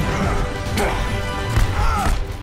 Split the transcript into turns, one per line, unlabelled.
Yeah.